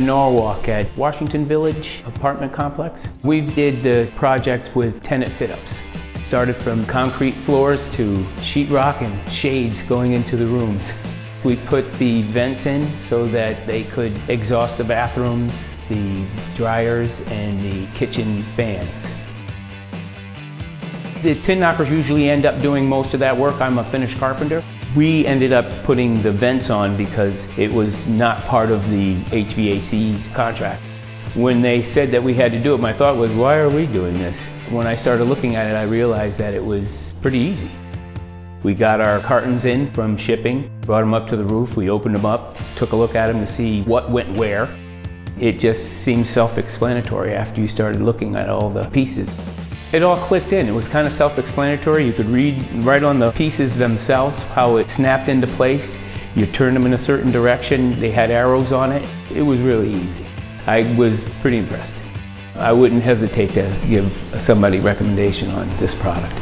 Norwalk at Washington Village apartment complex. We did the project with tenant fit-ups. Started from concrete floors to sheetrock and shades going into the rooms. We put the vents in so that they could exhaust the bathrooms, the dryers, and the kitchen fans. The tin knockers usually end up doing most of that work. I'm a finished carpenter. We ended up putting the vents on because it was not part of the HVAC's contract. When they said that we had to do it, my thought was, why are we doing this? When I started looking at it, I realized that it was pretty easy. We got our cartons in from shipping, brought them up to the roof, we opened them up, took a look at them to see what went where. It just seemed self-explanatory after you started looking at all the pieces. It all clicked in. It was kind of self-explanatory. You could read right on the pieces themselves how it snapped into place. You turned them in a certain direction. They had arrows on it. It was really easy. I was pretty impressed. I wouldn't hesitate to give somebody recommendation on this product.